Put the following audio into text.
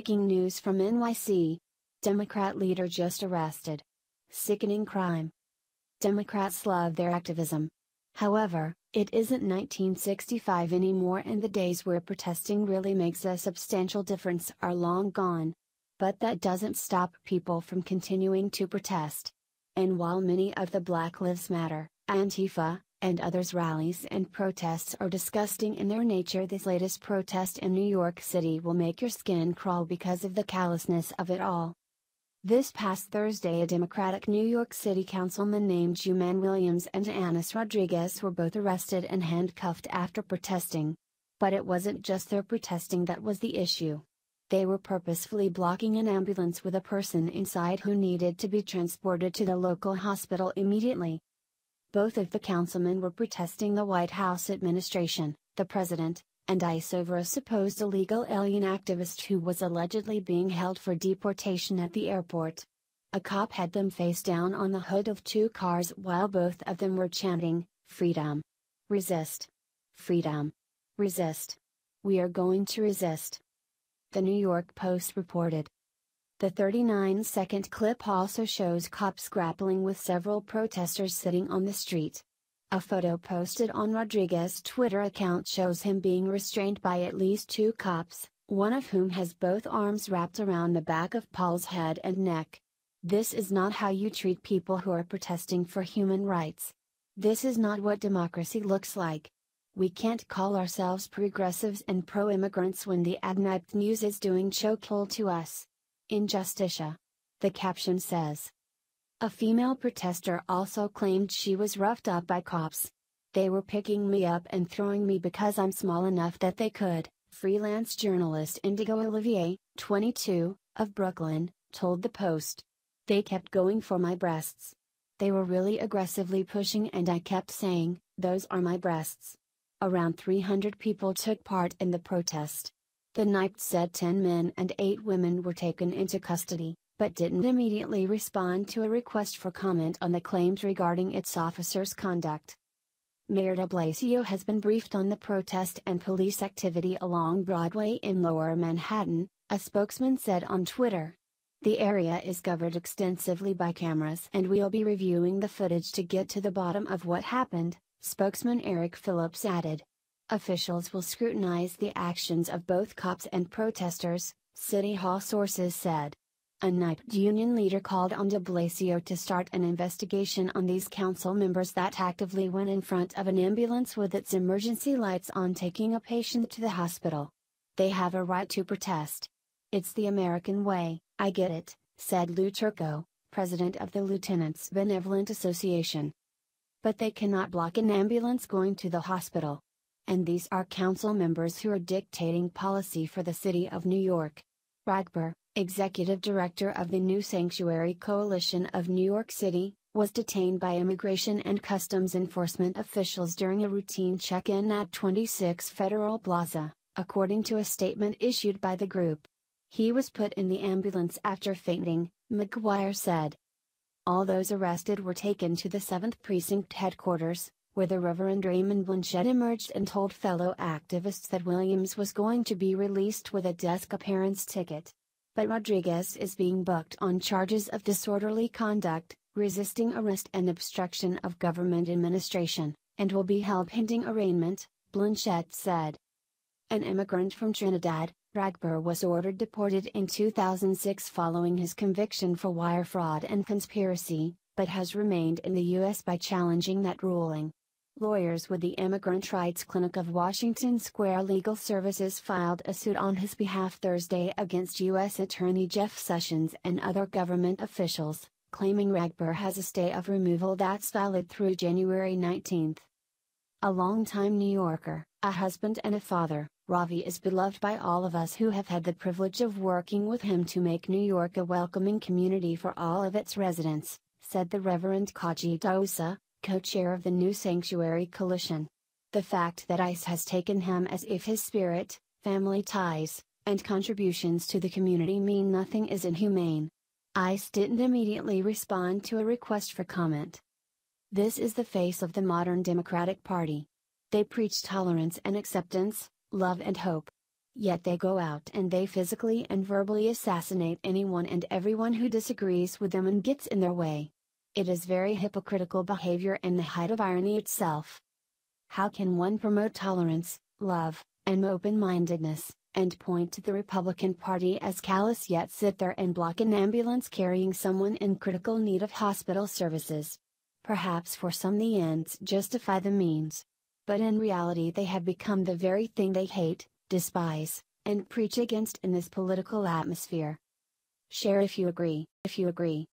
Breaking news from NYC. Democrat leader just arrested. Sickening crime. Democrats love their activism. However, it isn't 1965 anymore and the days where protesting really makes a substantial difference are long gone. But that doesn't stop people from continuing to protest. And while many of the Black Lives Matter, Antifa, and others rallies and protests are disgusting in their nature this latest protest in New York City will make your skin crawl because of the callousness of it all. This past Thursday a Democratic New York City councilman named Jumaane Williams and Ydanis Rodriguez were both arrested and handcuffed after protesting. But it wasn't just their protesting that was the issue. They were purposefully blocking an ambulance with a person inside who needed to be transported to the local hospital immediately. Both of the councilmen were protesting the White House administration, the president, and ICE over a supposed illegal alien activist who was allegedly being held for deportation at the airport. A cop had them face down on the hood of two cars while both of them were chanting, Freedom! Resist! Freedom! Resist! We are going to resist! The New York Post reported. The 39 second clip also shows cops grappling with several protesters sitting on the street. A photo posted on Rodriguez's Twitter account shows him being restrained by at least two cops, one of whom has both arms wrapped around the back of pol's head and neck. This is not how you treat people who are protesting for human rights. This is not what democracy looks like. We can't call ourselves progressives and pro immigrants when the at NYPD News is doing chokehold to us. Injusticia. The caption says. A female protester also claimed she was roughed up by cops. They were picking me up and throwing me because I'm small enough that they could, freelance journalist Indigo Olivier, 22, of Brooklyn, told the Post. They kept going for my breasts. They were really aggressively pushing and I kept saying, those are my breasts. Around 300 people took part in the protest. The NYPD said 10 men and 8 women were taken into custody but didn't immediately respond to a request for comment on the claims regarding its officers' conduct. Mayor de Blasio has been briefed on the protest and police activity along Broadway in Lower Manhattan, a spokesman said on Twitter. The area is covered extensively by cameras and we'll be reviewing the footage to get to the bottom of what happened, spokesman Eric Phillips added. Officials will scrutinize the actions of both cops and protesters, City Hall sources said. A NYPD union leader called on de Blasio to start an investigation on these council members that actively went in front of an ambulance with its emergency lights on taking a patient to the hospital. They have a right to protest. It's the American way, I get it, said Lou Turco, president of the Lieutenants Benevolent Association. But they cannot block an ambulance going to the hospital. And these are council members who are dictating policy for the city of New York. Ragbir, executive director of the New Sanctuary Coalition of New York City, was detained by Immigration and Customs Enforcement officials during a routine check in at 26 Federal Plaza, according to a statement issued by the group. He was put in the ambulance after fainting, McGuire said. All those arrested were taken to the 7th Precinct headquarters, where the Reverend Raymond Blanchette emerged and told fellow activists that Williams was going to be released with a desk appearance ticket but Rodriguez is being booked on charges of disorderly conduct, resisting arrest and obstruction of government administration, and will be held pending arraignment, Blanchette said. An immigrant from Trinidad, Ragbir was ordered deported in 2006 following his conviction for wire fraud and conspiracy, but has remained in the U.S. by challenging that ruling. Lawyers with the Immigrant Rights Clinic of Washington Square Legal Services filed a suit on his behalf Thursday against U.S. Attorney Jeff Sessions and other government officials, claiming Ragbir has a stay of removal that's valid through January 19. A longtime New Yorker, a husband and a father, Ravi is beloved by all of us who have had the privilege of working with him to make New York a welcoming community for all of its residents, said the Reverend Kaji Dousa, co-chair of the New Sanctuary Coalition. The fact that ICE has taken him as if his spirit, family ties, and contributions to the community mean nothing is inhumane. ICE didn't immediately respond to a request for comment. This is the face of the modern Democratic Party. They preach tolerance and acceptance, love and hope. Yet they go out and they physically and verbally assassinate anyone and everyone who disagrees with them and gets in their way. It is very hypocritical behavior and the height of irony itself. How can one promote tolerance, love, and open mindedness, and point to the Republican Party as callous yet sit there and block an ambulance carrying someone in critical need of hospital services? Perhaps for some the ends justify the means. But in reality they have become the very thing they hate, despise, and preach against in this political atmosphere. Share if you agree. If you agree,